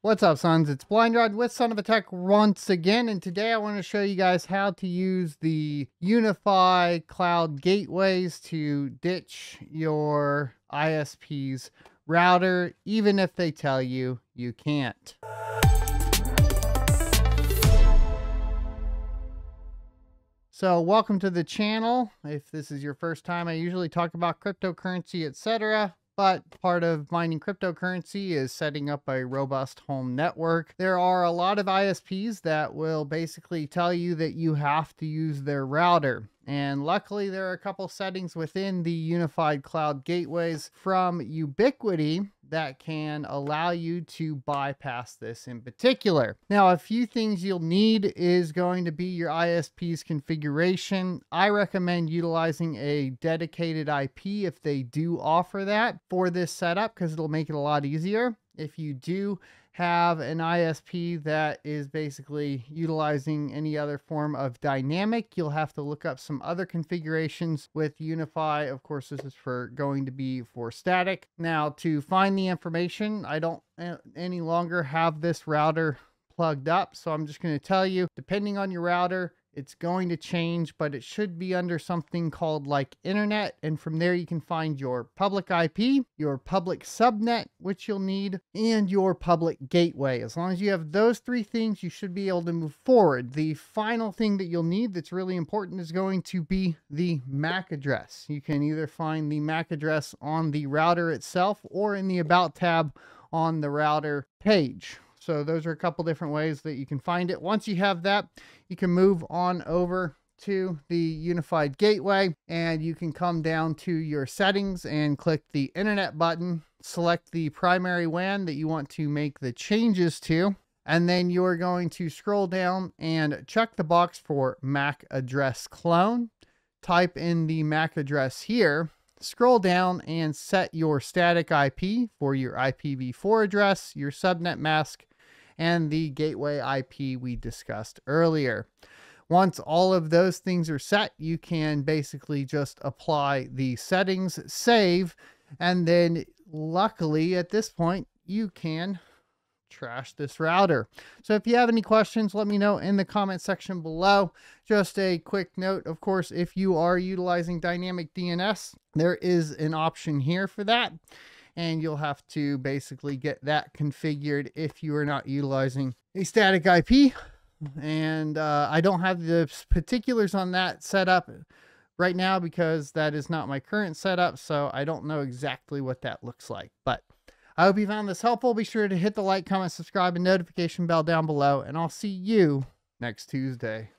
What's up, sons? It's Blind Rod with Son of a Tech once again, and today I want to show you guys how to use the UniFi Cloud gateways to ditch your ISP's router, even if they tell you you can't. So welcome to the channel. If this is your first time, I usually talk about cryptocurrency, etc but part of mining cryptocurrency is setting up a robust home network. There are a lot of ISPs that will basically tell you that you have to use their router. And luckily, there are a couple settings within the unified cloud gateways from Ubiquiti that can allow you to bypass this in particular. Now, a few things you'll need is going to be your ISP's configuration. I recommend utilizing a dedicated IP if they do offer that for this setup because it'll make it a lot easier. If you do have an ISP that is basically utilizing any other form of dynamic, you'll have to look up some other configurations with UniFi. Of course, this is for going to be for static. Now, to find the information, I don't uh, any longer have this router plugged up. So I'm just going to tell you, depending on your router, it's going to change, but it should be under something called like internet. And from there, you can find your public IP, your public subnet, which you'll need, and your public gateway. As long as you have those three things, you should be able to move forward. The final thing that you'll need that's really important is going to be the MAC address. You can either find the MAC address on the router itself or in the About tab on the router page. So those are a couple different ways that you can find it. Once you have that, you can move on over to the unified gateway and you can come down to your settings and click the internet button. Select the primary WAN that you want to make the changes to. And then you're going to scroll down and check the box for MAC address clone. Type in the MAC address here. Scroll down and set your static IP for your IPv4 address your subnet mask and the gateway IP we discussed earlier. Once all of those things are set, you can basically just apply the settings, save, and then luckily at this point, you can trash this router. So if you have any questions, let me know in the comment section below. Just a quick note, of course, if you are utilizing dynamic DNS, there is an option here for that and you'll have to basically get that configured if you are not utilizing a static IP. And uh, I don't have the particulars on that setup right now because that is not my current setup. So I don't know exactly what that looks like. But I hope you found this helpful. Be sure to hit the like, comment, subscribe, and notification bell down below. And I'll see you next Tuesday.